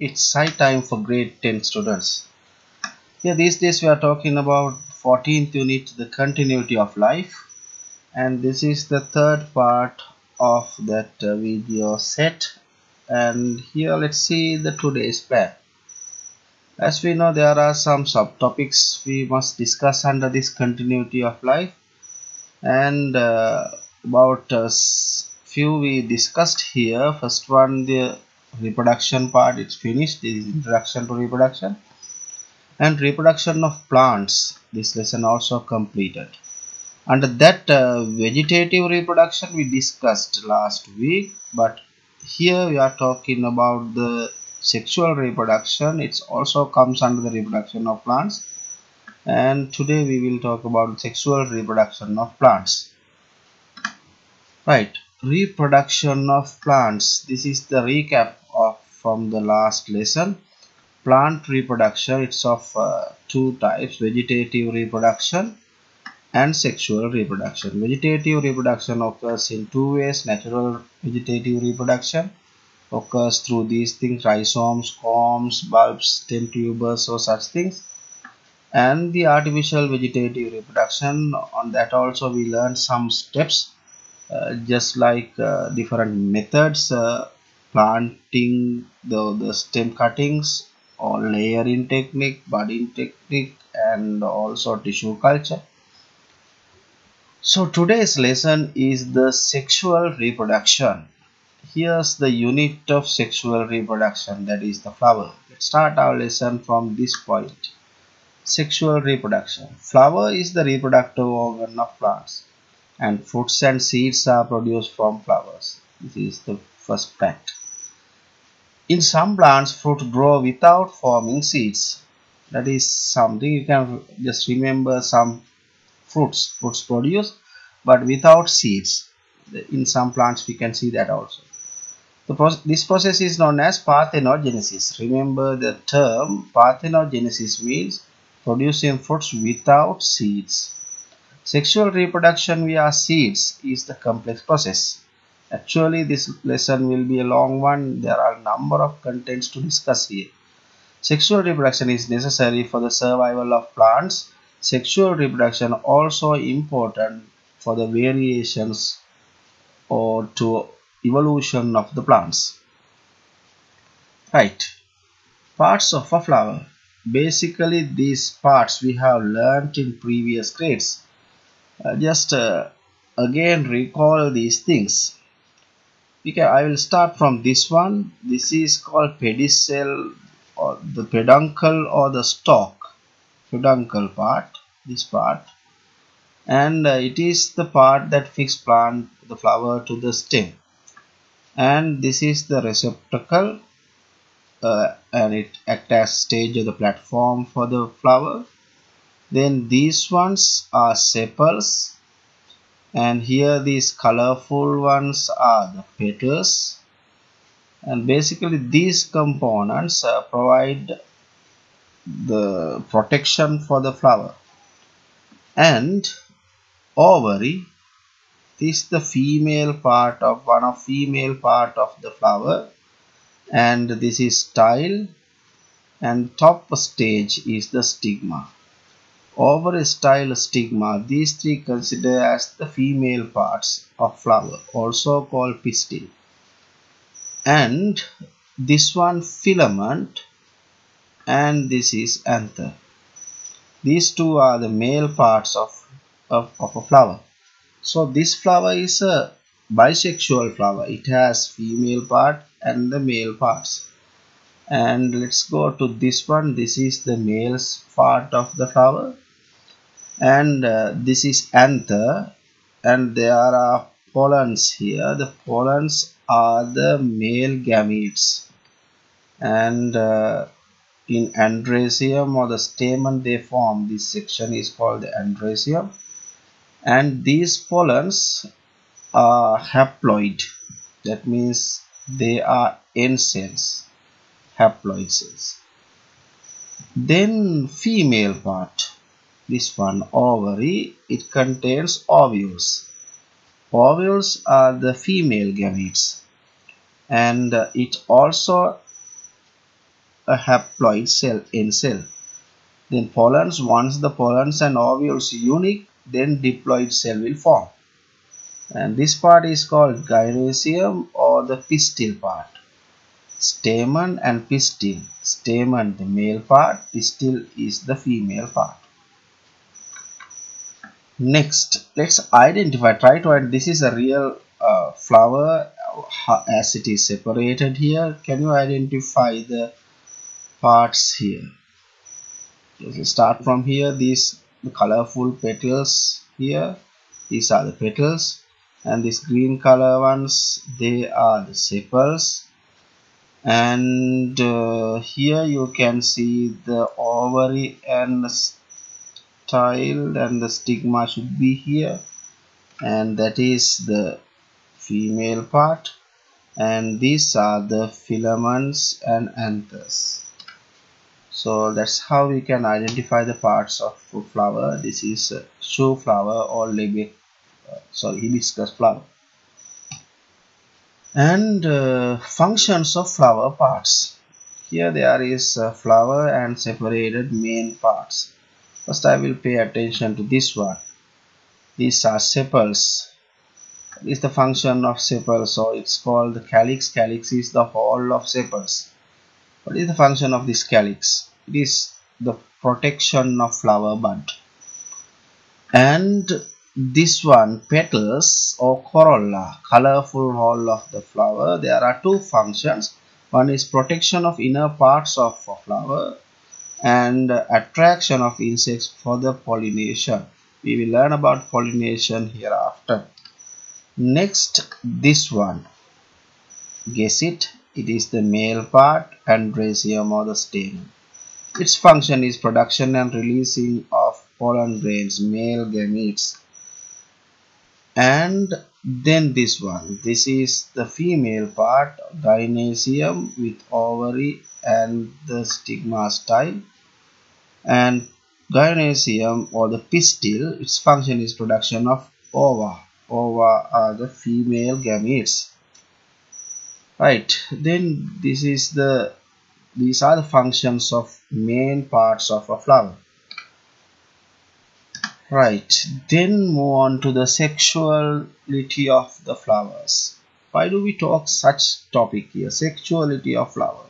it's high time for grade 10 students. Here these days we are talking about 14th unit the continuity of life and this is the third part of that uh, video set and here let's see the today's plan. As we know there are some subtopics we must discuss under this continuity of life and uh, about uh, few we discussed here first one the reproduction part it's finished this is introduction to reproduction. And reproduction of plants this lesson also completed. Under that uh, vegetative reproduction we discussed last week but here we are talking about the sexual reproduction. It also comes under the reproduction of plants. And today we will talk about sexual reproduction of plants. Right reproduction of plants. This is the recap from the last lesson. Plant reproduction it's of uh, two types vegetative reproduction and sexual reproduction. Vegetative reproduction occurs in two ways natural vegetative reproduction occurs through these things rhizomes corms bulbs stem tubers or such things. And the artificial vegetative reproduction on that also we learned some steps uh, just like uh, different methods uh, planting the, the stem cuttings or layering technique, budding technique and also tissue culture. So today's lesson is the sexual reproduction. Here's the unit of sexual reproduction that is the flower. Let's start our lesson from this point. Sexual reproduction. Flower is the reproductive organ of plants and fruits and seeds are produced from flowers. This is the first fact. In some plants, fruit grow without forming seeds. That is something you can just remember some fruits. Fruits produce but without seeds. In some plants we can see that also. This process is known as parthenogenesis. Remember the term parthenogenesis means producing fruits without seeds. Sexual reproduction via seeds is the complex process. Actually, this lesson will be a long one. There are a number of contents to discuss here. Sexual reproduction is necessary for the survival of plants. Sexual reproduction also important for the variations or to evolution of the plants. Right. Parts of a flower. Basically, these parts we have learnt in previous grades. Uh, just uh, again recall these things okay i will start from this one. This is called pedicel or the peduncle or the stalk. Peduncle part this part. And uh, it is the part that fix plant the flower to the stem. And this is the receptacle uh, and it acts as stage of the platform for the flower. Then these ones are sepals and here these colorful ones are the petals. And basically these components uh, provide the protection for the flower. And ovary is the female part of one of female part of the flower. And this is style and top stage is the stigma over style stigma, these three considered as the female parts of flower, also called pistil. And this one filament and this is anther. These two are the male parts of, of, of a flower. So this flower is a bisexual flower. It has female part and the male parts. And let's go to this one. This is the male's part of the flower and uh, this is anther and there are pollens here. The pollens are the male gametes. And uh, in androecium or the stamen they form. This section is called the androecium and these pollens are haploid. That means they are end cells haploid cells. Then female part this one ovary it contains ovules ovules are the female gametes and it also a haploid cell in cell. Then pollens, once the pollens and ovules unique, then diploid cell will form. And this part is called gynoecium or the pistil part. Stamen and pistil. Stamen the male part, pistil is the female part. Next, let's identify, try to identify, this is a real uh, flower as it is separated here. Can you identify the parts here? Let's start from here, these the colorful petals here, these are the petals and these green color ones, they are the sepals and uh, here you can see the ovary and and the stigma should be here. And that is the female part. And these are the filaments and anthers. So that's how we can identify the parts of flower. This is a shoe flower or lebec uh, sorry hibiscus flower. And uh, functions of flower parts. Here there is flower and separated main parts First I will pay attention to this one. These are sepals. Is the function of sepals so it's called the calyx. Calyx is the whole of sepals. What is the function of this calyx? It is the protection of flower bud. And this one petals or corolla colorful whole of the flower there are two functions one is protection of inner parts of flower and attraction of insects for the pollination. We will learn about pollination hereafter. Next this one. Guess it. It is the male part and androecium or the stamen its function is production and releasing of pollen grains male gametes. And then this one. This is the female part gynoecium with ovary and the stigma style. And gynoecium or the pistil its function is production of ova. Ova are the female gametes. Right. Then this is the these are the functions of main parts of a flower right. Then move on to the sexuality of the flowers. Why do we talk such topic here? Sexuality of flowers.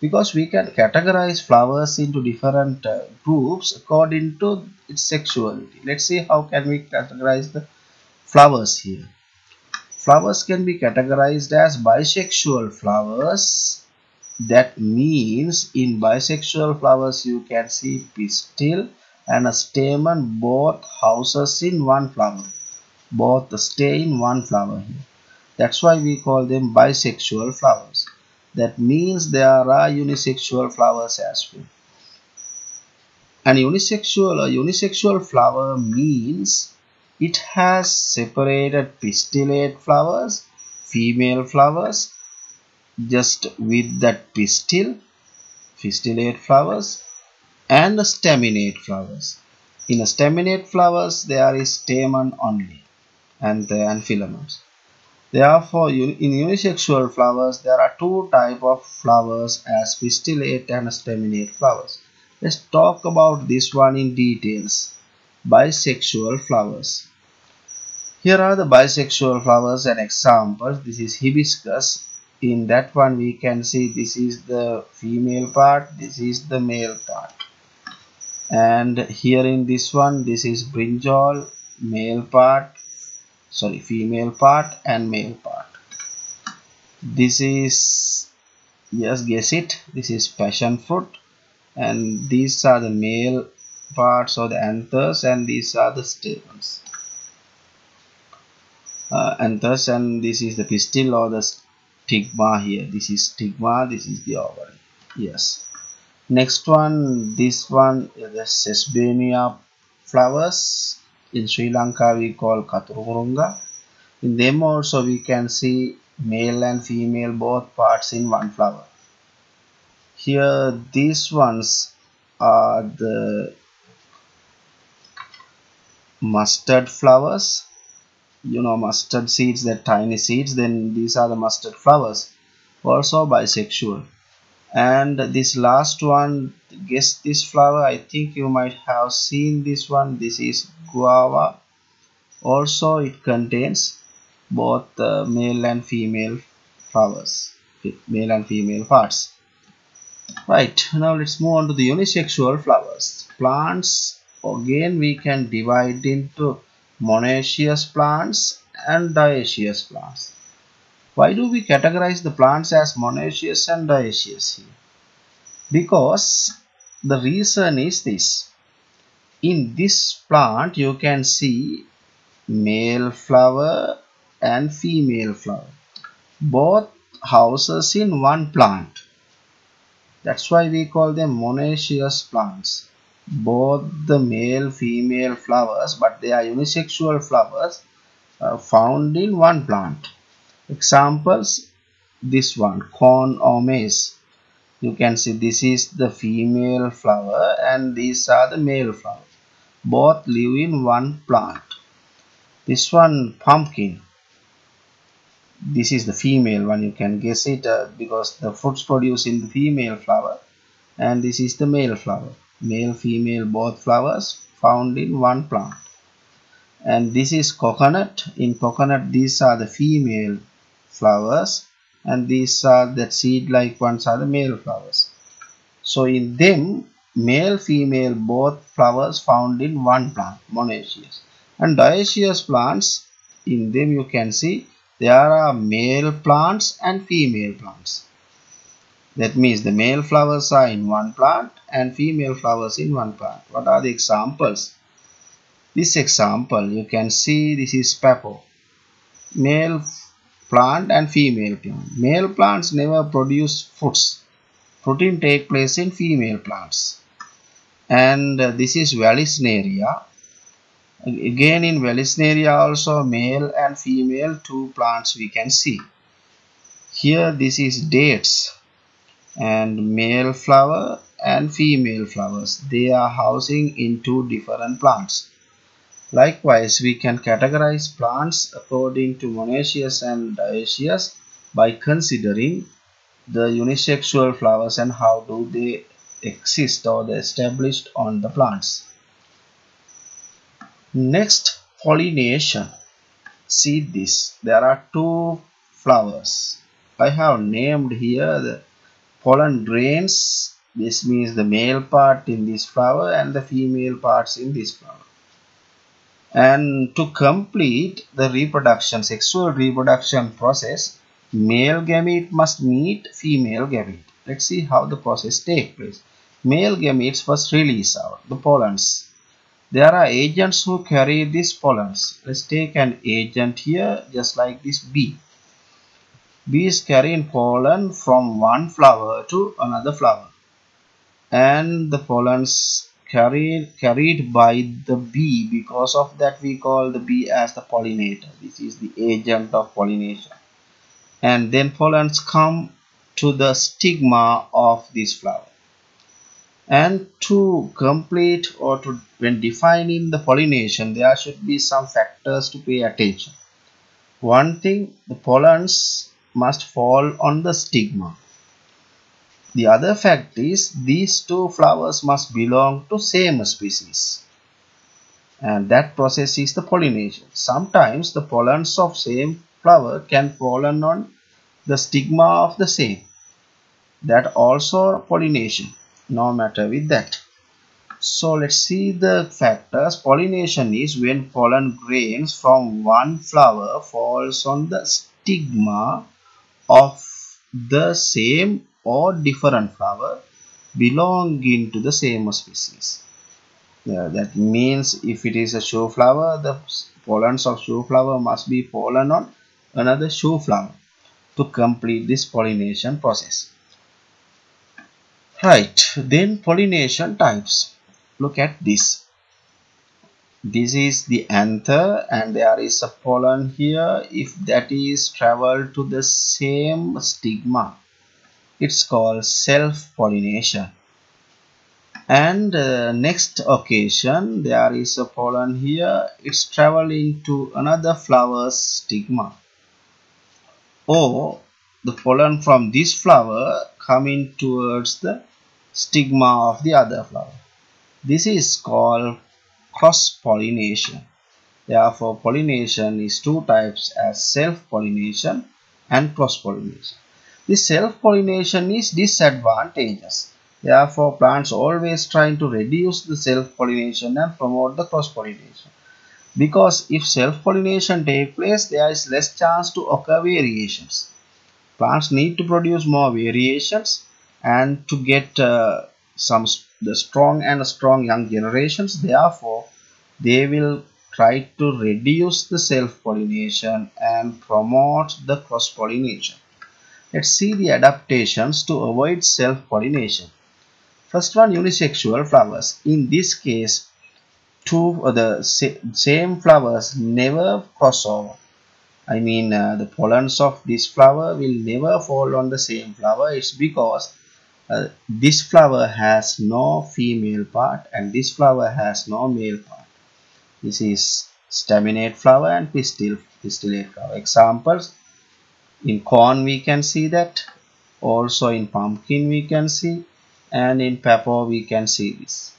Because we can categorize flowers into different uh, groups according to its sexuality. Let's see how can we categorize the flowers here. Flowers can be categorized as bisexual flowers. That means in bisexual flowers you can see pistil and a stamen both houses in one flower. Both stay in one flower here. That's why we call them bisexual flowers. That means there are unisexual flowers as well. And unisexual a unisexual flower means it has separated pistillate flowers female flowers just with that pistil pistillate flowers and staminate flowers in staminate flowers there is stamen only and, the filaments Therefore, in unisexual flowers, there are two type of flowers as pistillate and staminate flowers. Let's talk about this one in details. Bisexual flowers. Here are the bisexual flowers and examples. This is hibiscus. In that one we can see this is the female part, this is the male part. And here in this one, this is brinjal, male part, sorry female part and male part. This is yes guess it. This is passion fruit. And these are the male parts or the anthers and these are the stamens uh, anthers and this is the pistil or the stigma here. This is stigma this is the ovary. Yes next one this one is the sesbania flowers in Sri Lanka we call Katurumurunga. In them also we can see male and female both parts in one flower. Here these ones are the mustard flowers. You know mustard seeds, that tiny seeds, then these are the mustard flowers. Also bisexual. And this last one guess this flower i think you might have seen this one. This is guava. Also it contains both uh, male and female flowers male and female parts. Right now let's move on to the unisexual flowers. Plants again we can divide into monoecious plants and dioecious plants why do we categorize the plants as monoecious and dioecious here? Because the reason is this. In this plant you can see male flower and female flower. Both houses in one plant. That's why we call them monoecious plants. Both the male female flowers but they are unisexual flowers uh, found in one plant examples this one corn or maize. You can see this is the female flower and these are the male flower. Both live in one plant. This one pumpkin. This is the female one you can guess it uh, because the fruits produced in the female flower and this is the male flower. Male female both flowers found in one plant. And this is coconut. In coconut these are the female flowers and these are the seed like ones are the male flowers. So in them male female both flowers found in one plant monoecious. And dioecious plants in them you can see there are male plants and female plants. That means the male flowers are in one plant and female flowers in one plant. What are the examples? This example you can see this is pepper male plant and female plant. Male plants never produce fruits. Fruiting take place in female plants. And uh, this is Vallisneria. Again in Vallisneria also male and female two plants we can see. Here this is dates and male flower and female flowers. They are housing in two different plants. Likewise, we can categorize plants according to monoecious and dioecious by considering the unisexual flowers and how do they exist or they established on the plants. Next, pollination. See this. There are two flowers. I have named here the pollen grains. This means the male part in this flower and the female parts in this flower and to complete the reproduction sexual reproduction process male gamete must meet female gamete let's see how the process take place. Male gametes first release out the pollens. There are agents who carry these pollens. Let's take an agent here just like this bee bee is carrying pollen from one flower to another flower. And the pollens carried carried by the bee because of that we call the bee as the pollinator. This is the agent of pollination. And then pollens come to the stigma of this flower. And to complete or to when defining the pollination there should be some factors to pay attention. One thing the pollens must fall on the stigma the other fact is these two flowers must belong to same species. And that process is the pollination. Sometimes the pollens of same flower can pollen on the stigma of the same. That also pollination. No matter with that. So let's see the factors. Pollination is when pollen grains from one flower falls on the stigma of the same or different flower belonging to the same species. Yeah, that means if it is a shoe flower, the pollens of shoe flower must be pollen on another shoe flower to complete this pollination process. Right, then pollination types. Look at this. This is the anther and there is a pollen here if that is travel to the same stigma it's called self-pollination and uh, next occasion there is a pollen here it's traveling to another flower's stigma or the pollen from this flower coming towards the stigma of the other flower. This is called cross-pollination. Therefore, pollination is two types as self-pollination and cross-pollination. The self-pollination is disadvantageous. Therefore, plants always trying to reduce the self-pollination and promote the cross-pollination. Because if self-pollination take place, there is less chance to occur variations. Plants need to produce more variations and to get uh, some the strong and strong young generations. Therefore, they will try to reduce the self-pollination and promote the cross-pollination. Let's see the adaptations to avoid self-pollination. First one unisexual flowers. In this case, two of the same flowers never cross over. I mean uh, the pollens of this flower will never fall on the same flower. It's because uh, this flower has no female part and this flower has no male part. This is staminate flower and pistil, pistillate flower. Examples in corn we can see that. Also in pumpkin we can see. And in pepper we can see this.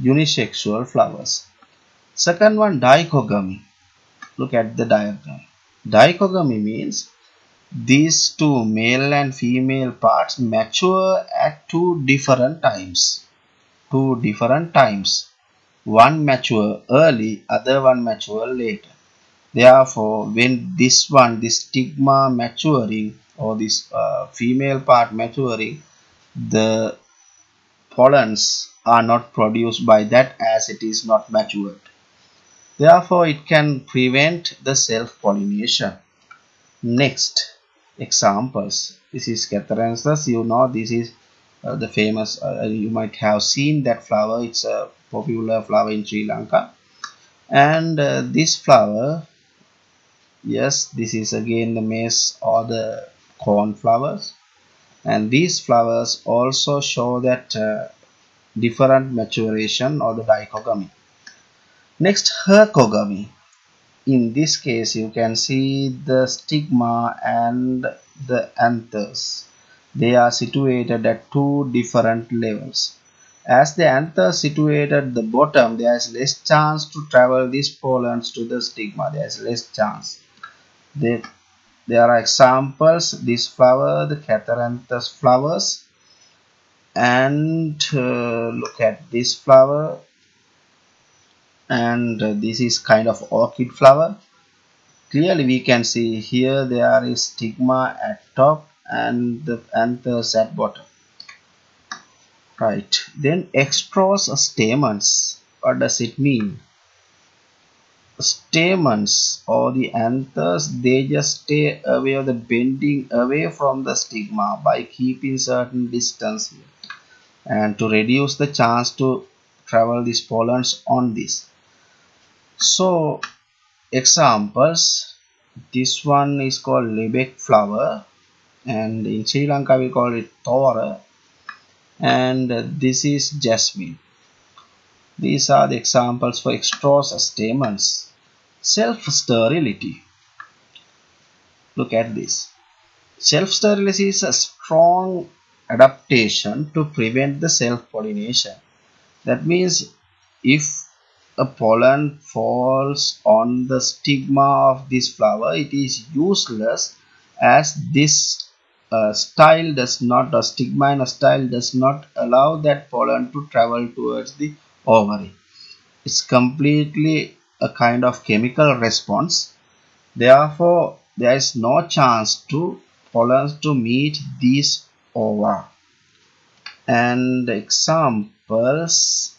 Unisexual flowers. Second one dichogamy look at the diagram. Dichogamy means these two male and female parts mature at two different times. Two different times. One mature early other one mature later therefore when this one this stigma maturing or this uh, female part maturing the pollens are not produced by that as it is not matured. Therefore, it can prevent the self-pollination. Next, examples. This is Catharanthus. You know this is uh, the famous, uh, you might have seen that flower. It's a popular flower in Sri Lanka. And uh, this flower, yes, this is again the maize or the corn flowers. And these flowers also show that uh, different maturation or the dichogamy next hercogamy. In this case you can see the stigma and the anthers. They are situated at two different levels. As the anther situated at the bottom there is less chance to travel these pollens to the stigma. There is less chance they there are examples. This flower the catharanthus flowers. And uh, look at this flower. And uh, this is kind of orchid flower. Clearly we can see here there is stigma at top and the anthers at bottom. Right. Then extrorse stamens. What does it mean stamens or the anthers they just stay away or the bending away from the stigma by keeping certain distance here. And to reduce the chance to travel these pollens on this. So examples this one is called lebec flower and in Sri Lanka we call it Tora and this is jasmine these are the examples for extrorse statements. Self-sterility. Look at this. Self-sterility is a strong adaptation to prevent the self-pollination. That means if a pollen falls on the stigma of this flower, it is useless as this uh, style does not, a stigma and a style does not allow that pollen to travel towards the ovary it's completely a kind of chemical response. Therefore there is no chance to pollens to meet these ova and examples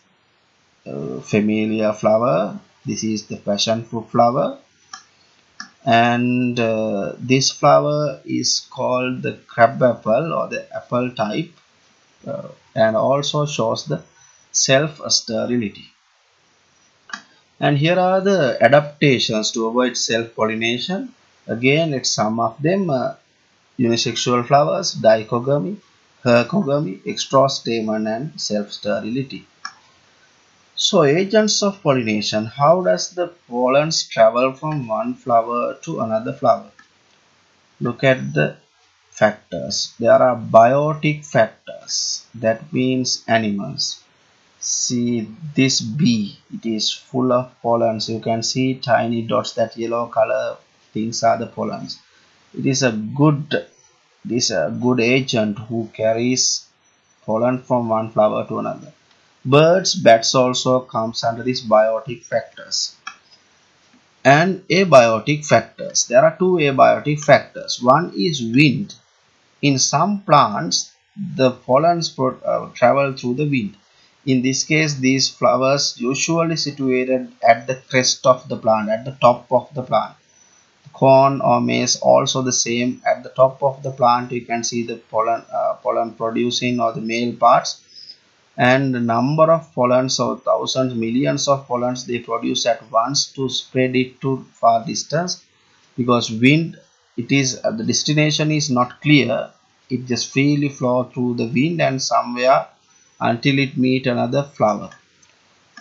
uh, familiar flower this is the passion fruit flower. And uh, this flower is called the crab apple or the apple type uh, and also shows the self-sterility. And here are the adaptations to avoid self-pollination. Again, it's some of them uh, unisexual flowers, dichogamy, hercogamy, extrastamen and self-sterility. So agents of pollination, how does the pollens travel from one flower to another flower? Look at the factors there are biotic factors that means animals see this bee it is full of pollens you can see tiny dots that yellow color things are the pollens it is a good this a good agent who carries pollen from one flower to another. Birds bats also comes under these biotic factors. And abiotic factors. There are two abiotic factors. One is wind. In some plants the pollens uh, travel through the wind in this case, these flowers usually situated at the crest of the plant, at the top of the plant. Corn or maize also the same. At the top of the plant, you can see the pollen, uh, pollen producing or the male parts. And the number of pollens or thousands, millions of pollens they produce at once to spread it to far distance. Because wind, it is uh, the destination is not clear. It just freely flow through the wind and somewhere until it meet another flower.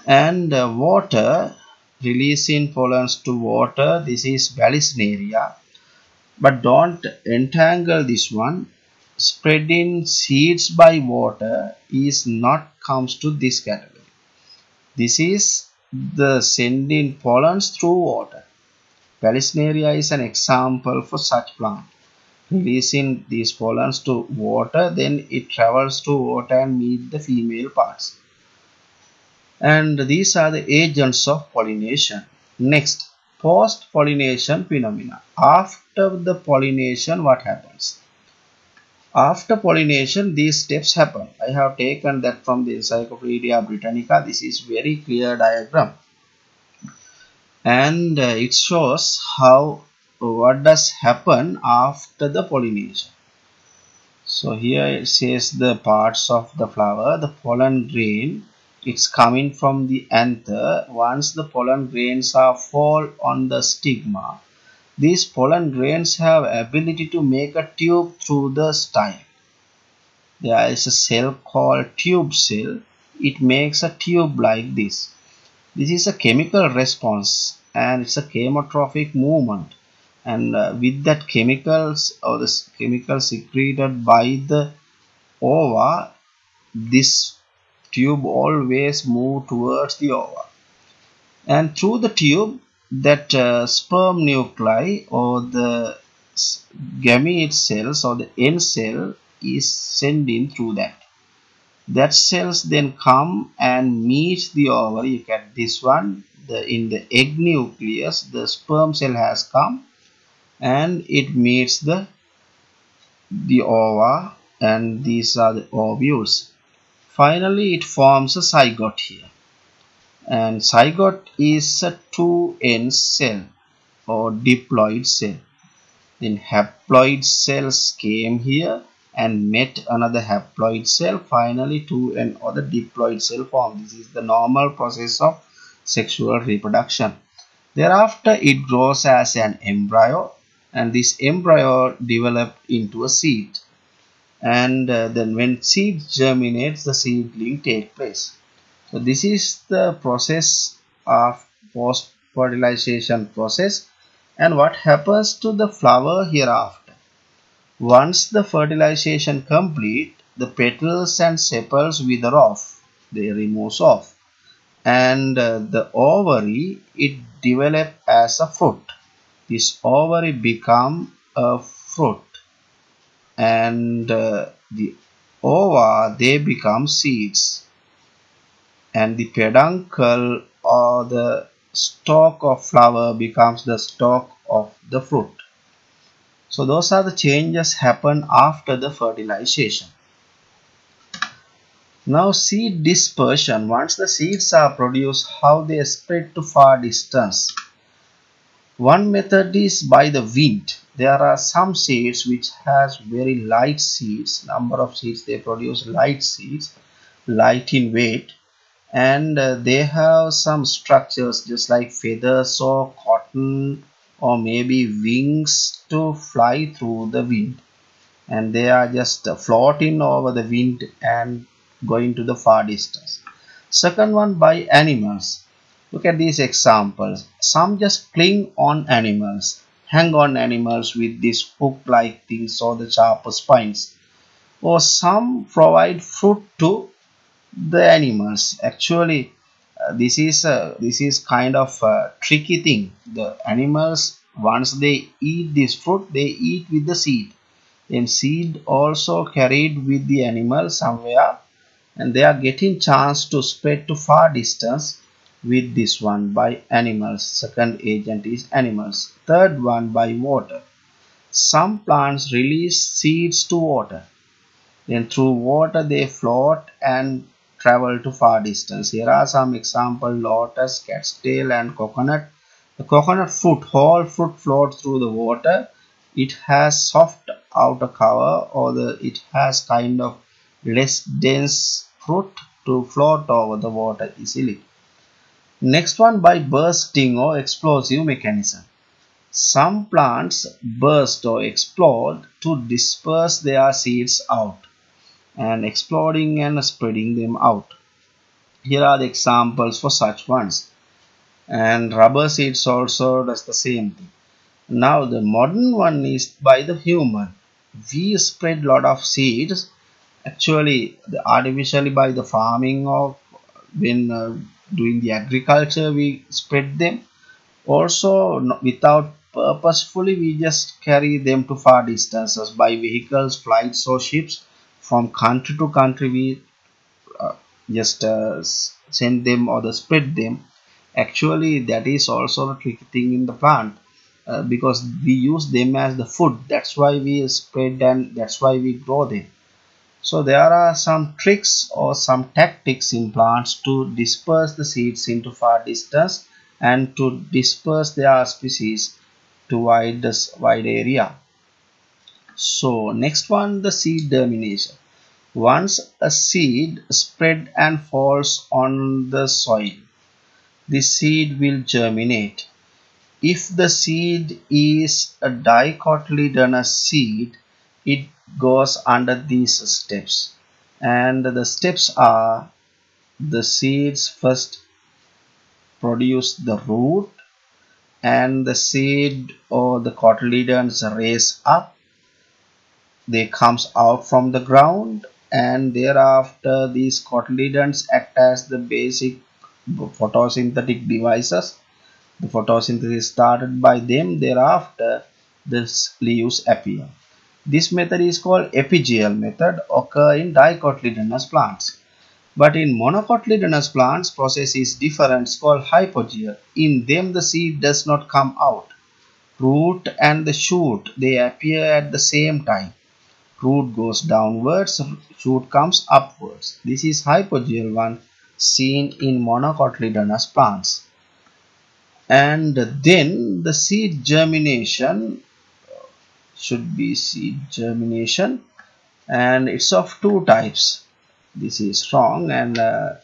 And uh, water releasing pollens to water this is Vallisneria but don't entangle this one. Spreading seeds by water is not comes to this category. This is the sending pollens through water. Vallisneria is an example for such plant releasing these pollens to water then it travels to water and meet the female parts. And these are the agents of pollination. Next post pollination phenomena. After the pollination what happens? After pollination these steps happen. I have taken that from the encyclopedia britannica. This is very clear diagram. And uh, it shows how what does happen after the pollination? So here it says the parts of the flower the pollen grain it's coming from the anther. Once the pollen grains are fall on the stigma these pollen grains have ability to make a tube through the style there is a cell called tube cell. It makes a tube like this. This is a chemical response and it's a chemotropic movement and uh, with that chemicals or the chemicals secreted by the ova this tube always move towards the ova. And through the tube that uh, sperm nuclei or the gamete cells or the end cell is sending through that. That cells then come and meet the ovary you get this one the in the egg nucleus the sperm cell has come and it meets the the ova and these are the ovules finally it forms a zygote here. And zygote is a two-end cell or diploid cell. Then haploid cells came here and met another haploid cell. Finally two and other diploid cell form this is the normal process of sexual reproduction. Thereafter it grows as an embryo and this embryo developed into a seed. And uh, then when seed germinates the seedling take place. So this is the process of post fertilization process. And what happens to the flower hereafter? Once the fertilization complete the petals and sepals wither off. They remove off. And uh, the ovary it develop as a fruit this ovary become a fruit. And uh, the ova they become seeds. And the peduncle or the stalk of flower becomes the stalk of the fruit. So those are the changes happen after the fertilization. Now seed dispersion. Once the seeds are produced how they spread to far distance one method is by the wind. There are some seeds which has very light seeds. Number of seeds they produce light seeds, light in weight, and uh, they have some structures just like feathers or cotton or maybe wings to fly through the wind and they are just uh, floating over the wind and going to the far distance second one by animals Look at these examples. Some just cling on animals. hang on animals with these hook-like things or the sharp spines. Or some provide fruit to the animals. Actually, uh, this is a, this is kind of a tricky thing. The animals once they eat this fruit, they eat with the seed. Then seed also carried with the animal somewhere, and they are getting chance to spread to far distance with this one by animals. Second agent is animals. Third one by water. Some plants release seeds to water. Then through water they float and travel to far distance. Here are some example. Lotus cat's tail and coconut. The coconut fruit whole fruit floats through the water. It has soft outer cover or the it has kind of less dense fruit to float over the water easily Next one by bursting or explosive mechanism. Some plants burst or explode to disperse their seeds out and exploding and spreading them out. Here are the examples for such ones. And rubber seeds also does the same thing. Now the modern one is by the human. We spread lot of seeds actually artificially by the farming of when uh, doing the agriculture we spread them. Also without purposefully we just carry them to far distances. By vehicles flights or ships from country to country we uh, just uh, send them or the spread them. Actually that is also a tricky thing in the plant uh, because we use them as the food. That's why we spread and that's why we grow them so there are some tricks or some tactics in plants to disperse the seeds into far distance and to disperse their species to wide, this wide area. So next one the seed germination. Once a seed spread and falls on the soil, the seed will germinate. If the seed is a dicotyledonous seed, it goes under these steps. And the steps are the seeds first produce the root and the seed or the cotyledons raise up. They comes out from the ground and thereafter these cotyledons act as the basic photosynthetic devices. The photosynthesis started by them. Thereafter the leaves appear this method is called epigeial method occur in dicotyledonous plants. But in monocotyledonous plants, process is different, called hypogeial. In them, the seed does not come out. Root and the shoot, they appear at the same time. Root goes downwards, shoot comes upwards. This is hypogeial one seen in monocotyledonous plants. And then the seed germination should be seed germination. And it's of two types. This is wrong and uh,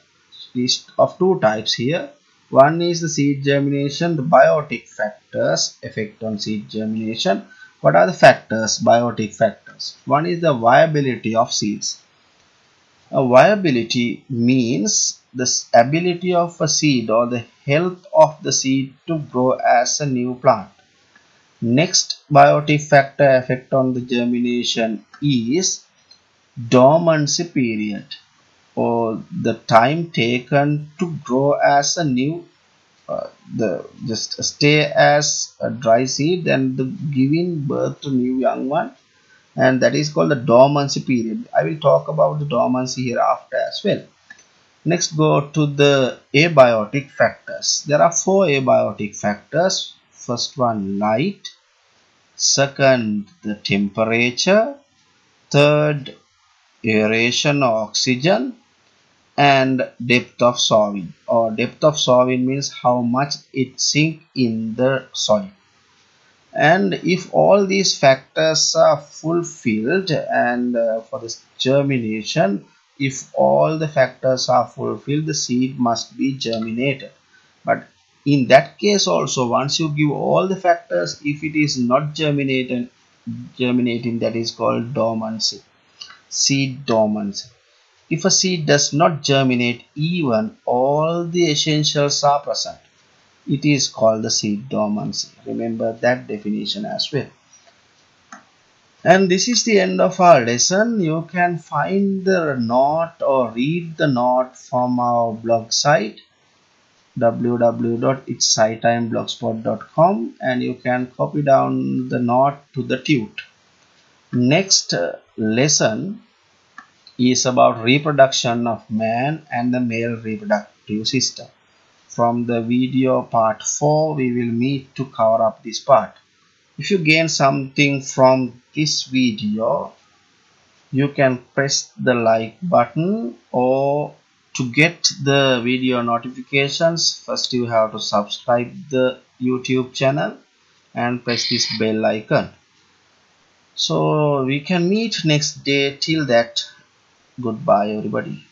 it's of two types here. One is the seed germination the biotic factors effect on seed germination. What are the factors biotic factors? One is the viability of seeds. A viability means the ability of a seed or the health of the seed to grow as a new plant Next biotic factor effect on the germination is dormancy period or the time taken to grow as a new uh, the just stay as a dry seed and the giving birth to new young one. And that is called the dormancy period. I will talk about the dormancy hereafter as well. Next go to the abiotic factors. There are four abiotic factors first one light. Second the temperature. Third aeration or oxygen. And depth of sowing or depth of sowing means how much it sink in the soil. And if all these factors are fulfilled and uh, for this germination if all the factors are fulfilled the seed must be germinated. But in that case also once you give all the factors if it is not germinating germinating that is called dormancy. Seed dormancy. If a seed does not germinate even all the essentials are present. It is called the seed dormancy. Remember that definition as well. And this is the end of our lesson. You can find the note or read the note from our blog site www.itsscitimblogspot.com and you can copy down the note to the tute. Next uh, lesson is about reproduction of man and the male reproductive system. From the video part 4 we will meet to cover up this part. If you gain something from this video you can press the like button or to get the video notifications first you have to subscribe the youtube channel and press this bell icon. So we can meet next day. Till that goodbye everybody